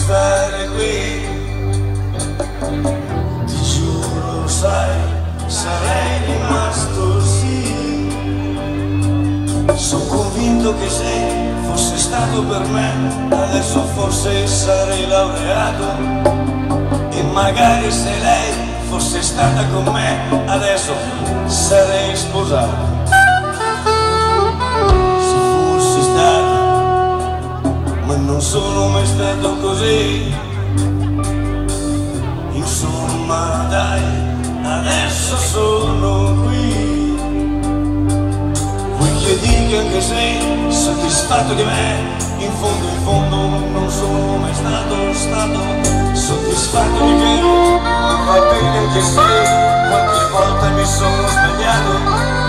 stare qui. Ti giuro, sai, sarei rimasto sì. Sono convinto che se fosse stato per me, adesso forse sarei laureato. E magari se lei fosse stata con me, adesso sarei sposato. Non sono mai stato così. Insomma, dai, adesso sono qui. Vuoi che dica anche sei soddisfatto di me? In fondo, in fondo, non sono mai stato stato soddisfatto di te. Non va bene anche se qualche volta mi sono sbagliato.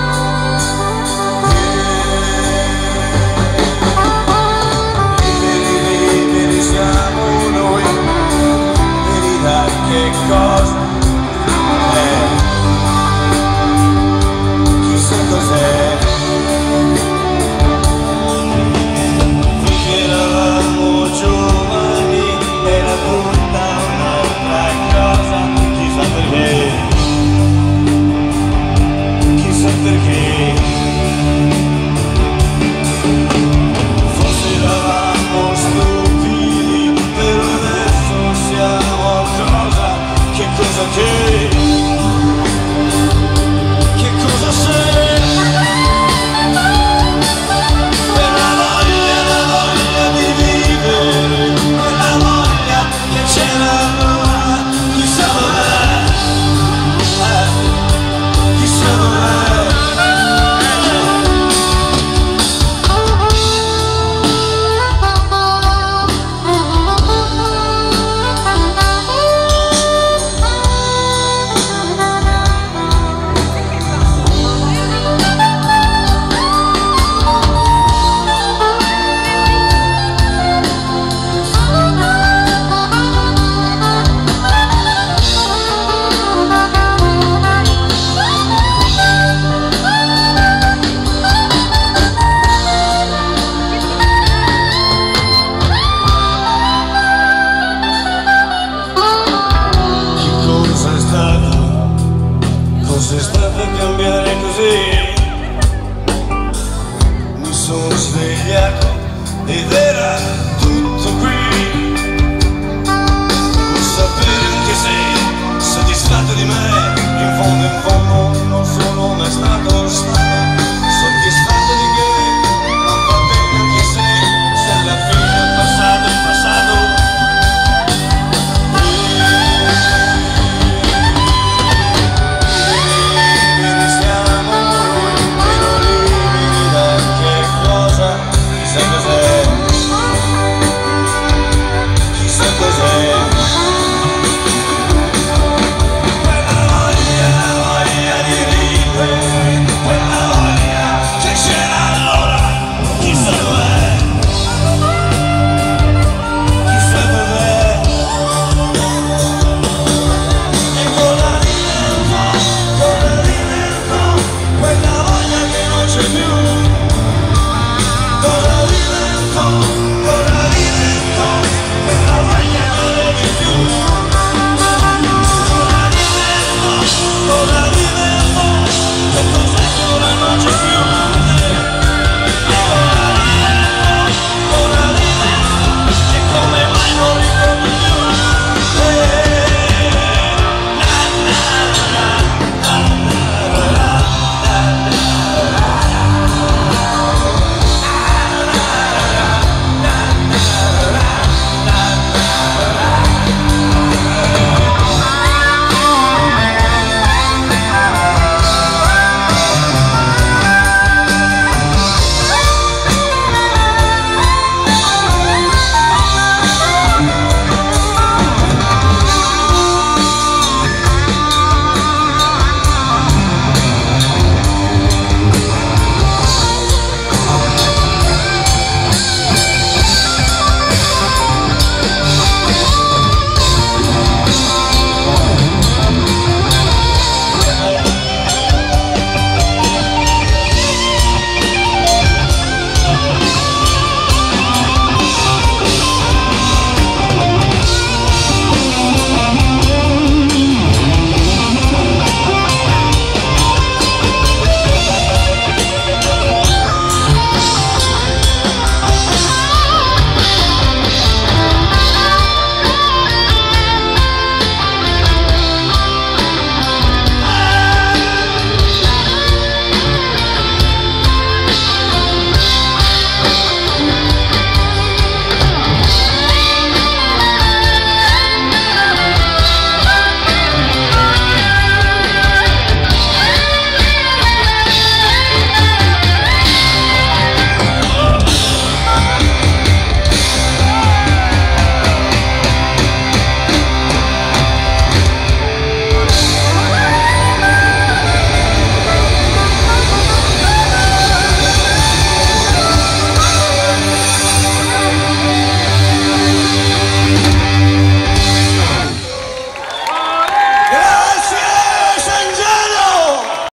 Così? Mi